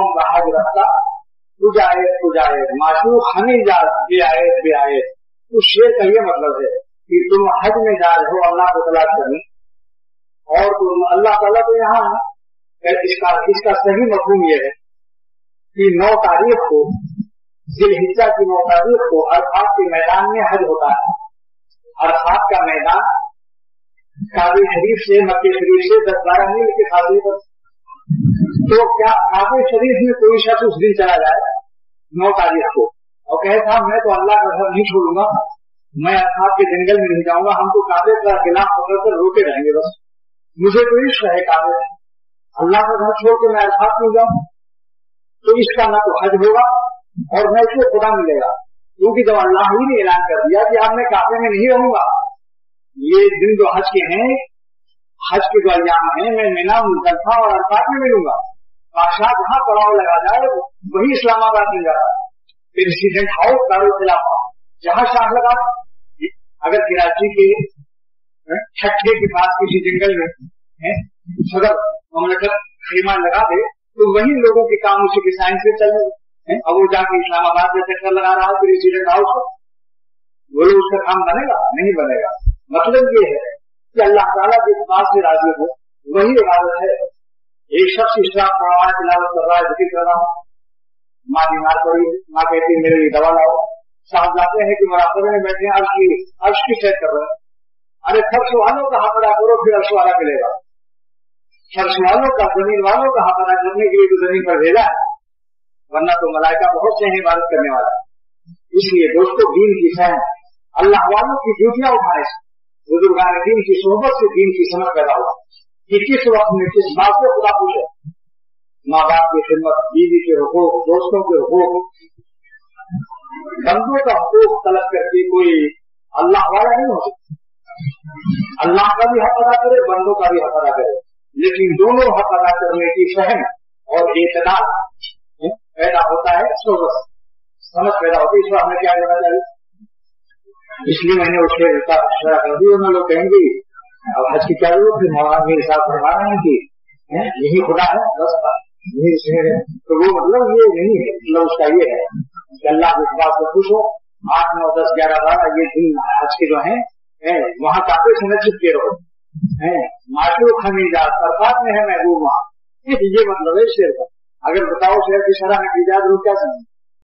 कौम का हज रखता पुजाए पुजाए। माशू हमी जा आए, भी आए। तो शेर का ये मतलब है कि तुम हज में जा रहे हो, अल्लाह को तलाश करने। और तुम अल्लाह ताला तो यहाँ इसका इसका सही मफहूम यह है कि नौ तारीख को जिलहिजा की नौ तारीख को अरफात के मैदान में हज होता है। अरफात का मैदान काबे शरीफ से, मक्के शरीफ से, दस बारह मील के फासले पर तो क्या काबे शरीर में कोई शख्स उस दिन चला जाए? नौ तारीख को। और कहे था, मैं तो अल्लाह का घर नहीं छोड़ूँगा। मैं अर्थात के जंगल में नहीं जाऊँगा। हम तो काबे का खिलाफ पकड़ कर रोके रहेंगे बस। मुझे तो इश्क है काबे अल्लाह का घर छोड़ के मैं अर्थात में जाऊँ? तो इसका ना तो हज होगा और न इसको खुदा मिलेगा। क्योंकि जब अल्लाह ही ने ऐलान कर दिया कि अब मैं काबे में नहीं रहूँगा, ये दिन जो हज के हैं, हज के जो अयाम है, मैं मीना, मुजल्फा और अरफात में मिलूँगा। बादशाह जहाँ पड़ाव लगा जाए, वही इस्लामाबाद में जाता है। प्रेसिडेंट हाउस दारुल खिलाफा जहाँ शाह लगा, अगर कराची के छठे के पास किसी जंगल में सदर ममलकत खीमा लगा दे तो वही लोगों के काम उसी के साइंस से चल रहे अब वो जाके इस्लामाबाद में चक्कर लगा रहा है प्रेसिडेंट हाउस बोलो उसका काम बनेगा? नहीं बनेगा। मतलब ये है कि अल्लाह ताला जिस बात से राज़ी हो, वही इबादत है। एक शख्स रहा है तिलावत कर रहा है ज़िक्र कर रहा हूँ माँ बीमार पड़ी माँ कहती, मेरे लिए दवा लाओ। साहब जाते हैं कि मुराकबे में बैठे हैं, अर्श की अर्श की सैर कर रहे हैं। अरे फर्श वालों का हाथड़ा करो, फिर अर्श वाला मिलेगा। फर्श वालों का ज़मीन वालों का हाथड़ा करने के लिए तो ज़मीन पर भेजा है। वरना तो मलाइका बहुत से हैं इबादत करने वाला। इसलिए दोस्तों, दीन की सहन अल्लाह वालों की ड्यूटियाँ उठाए। बुजुर्गान दीन की सोहबत से दीन की समझ पैदा हुआ कि किस वक्त में किस बात को खुदा पूछे माँ बाप की खिदमत बीवी के हुकूक दोस्तों के हुकूक बंदों का हुकूक तलब करके कोई अल्लाह वाला नहीं हो सकता। अल्लाह का भी हक अदा करे बंदों का भी हक अदा करे। लेकिन दोनों हक अदा करने की सहन और एतदार पैदा होता है सोबत समझ पैदा होती है इसमें हमें क्या करना चाहिए? इसलिए मैंने उसके कर दी उन्होंने लोग कहेंगे अब हज की क्या ज़रूरत है? मौलाना के हिसाब से माना है कि यही खुदा है, बस यही तो वो मतलब ये नहीं है मतलब उसका ये है कि अल्लाह के बात से खुश हो आठ, नौ, दस, ग्यारह, बारह, ये दिन आज के जो है वहाँ काफ़ी समय चिपके रहो है। माशू खमीजा सरफात में है महबूब वहाँ ये मतलब है शेर का। अगर बताओ शेर की शराह में की जाए तो क्या समझ?